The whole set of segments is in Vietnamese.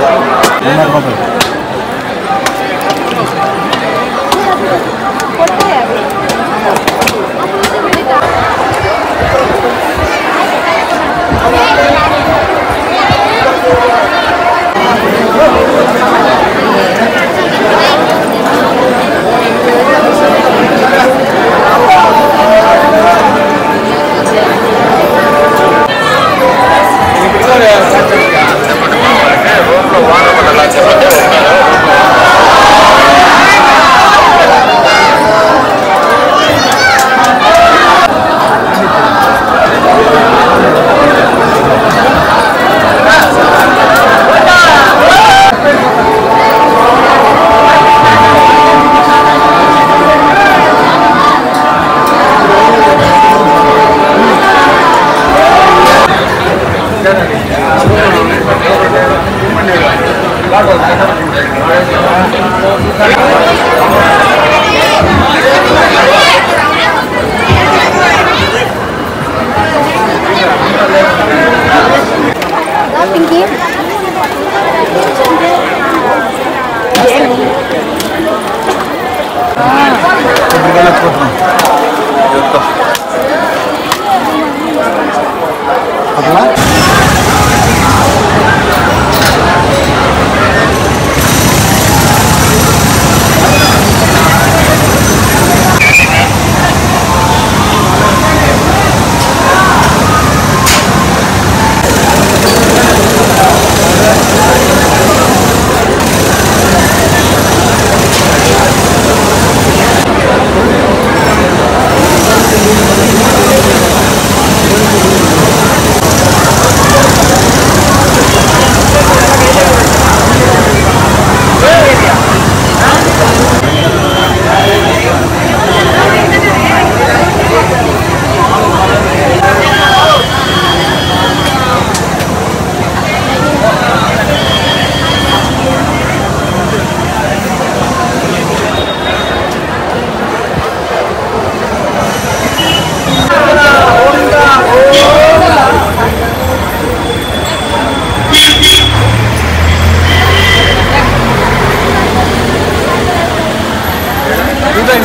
얼마나 가봐요? plancha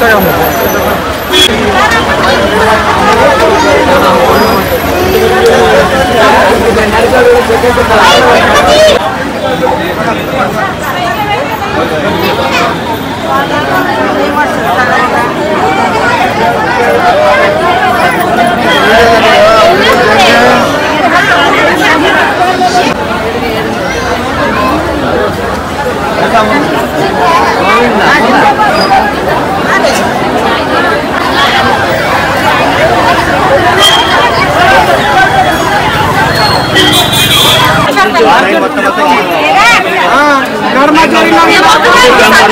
Instagram